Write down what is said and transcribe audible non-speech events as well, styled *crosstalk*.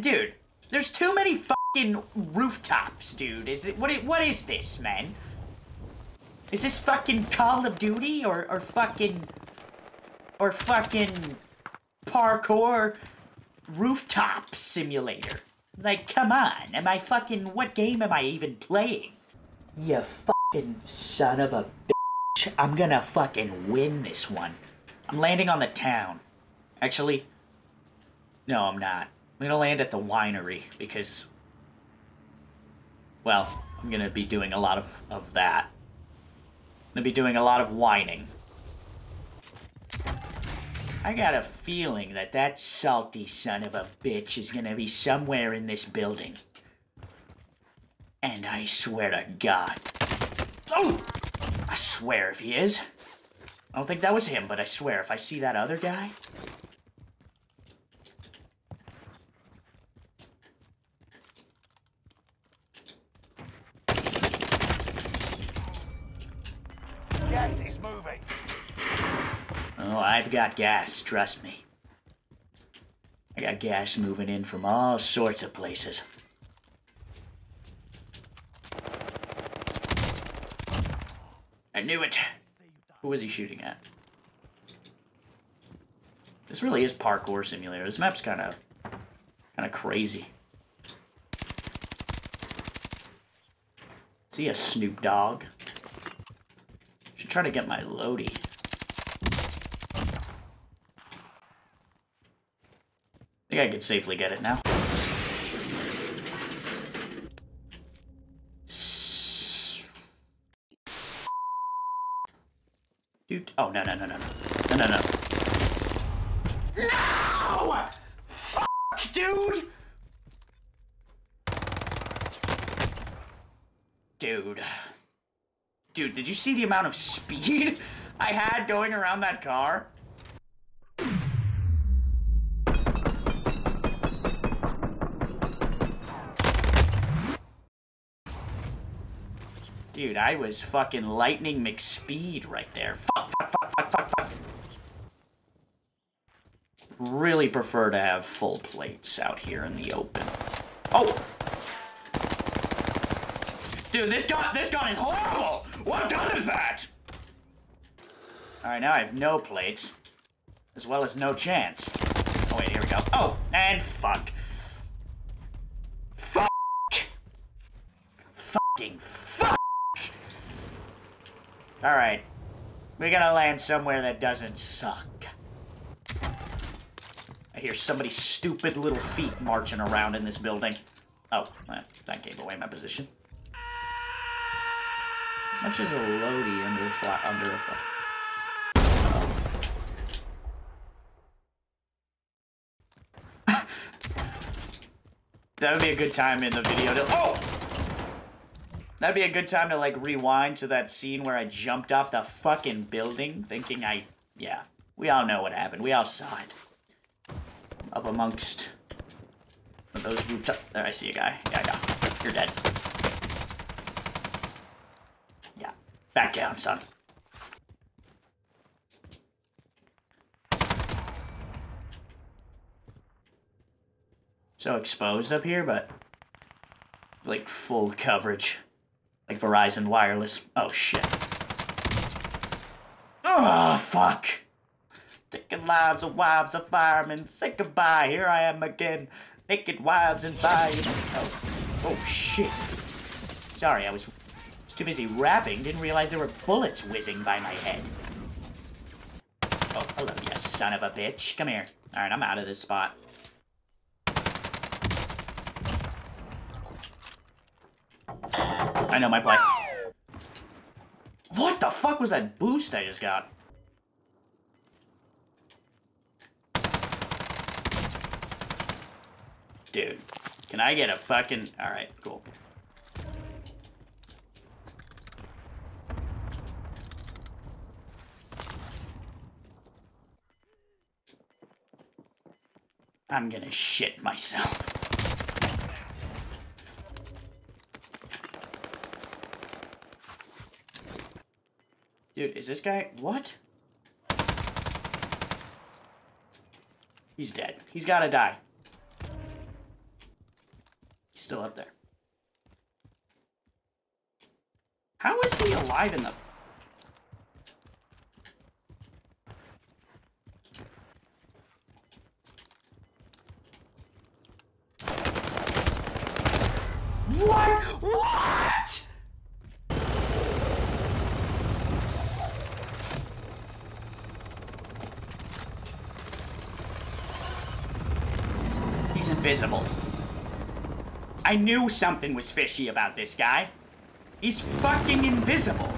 dude, there's too many fucking rooftops, dude. Is it what? What is this, man? Is this fucking Call of Duty or or fucking or fucking parkour rooftop simulator? Like, come on. Am I fucking? What game am I even playing? You fucking son of a bitch. I'm gonna fucking win this one. I'm landing on the town. Actually, no, I'm not. I'm gonna land at the winery because, well, I'm gonna be doing a lot of, of that. I'm gonna be doing a lot of whining. I got a feeling that that salty son of a bitch is gonna be somewhere in this building. And I swear to God. Oh! I swear if he is. I don't think that was him, but I swear if I see that other guy. Gas is moving. Oh, I've got gas, trust me. I got gas moving in from all sorts of places. I knew it. Who was he shooting at? This really is parkour simulator. This map's kind of kind of crazy. See a Snoop Dogg? Should try to get my loadie. I think I could safely get it now. Dude, oh no no no no no no no. No! Fuck, dude. Dude. Dude, did you see the amount of speed *laughs* I had going around that car? Dude, I was fucking lightning McSpeed right there. Fuck, fuck, fuck, fuck, fuck, fuck. Really prefer to have full plates out here in the open. Oh! Dude, this gun, this gun is horrible! What gun is that? Alright, now I have no plate. As well as no chance. Oh, wait, here we go. Oh, and fuck. Fuck! Fucking fuck! Alright. We're gonna land somewhere that doesn't suck. I hear somebody's stupid little feet marching around in this building. Oh, well, that gave away my position. Much is a loadie under a flat under a flat? *laughs* that would be a good time in the video to oh That'd be a good time to like rewind to that scene where I jumped off the fucking building thinking I yeah. We all know what happened. We all saw it. Up amongst those rooftop there I see a guy. Yeah, yeah. You're dead. Yeah. Back down, son. So exposed up here, but like full coverage. Like Verizon Wireless. Oh shit. Oh fuck. Taking lives of wives of firemen. Say goodbye. Here I am again. Naked wives and fire. Oh, oh shit. Sorry, I was, was too busy rapping. Didn't realize there were bullets whizzing by my head. Oh, hello, you son of a bitch. Come here. Alright, I'm out of this spot. I know my play. What the fuck was that boost I just got? Dude, can I get a fucking... Alright, cool. I'm gonna shit myself. Dude, is this guy... What? He's dead. He's gotta die. He's still up there. How is he alive in the... What? What? He's invisible. I knew something was fishy about this guy. He's fucking invisible.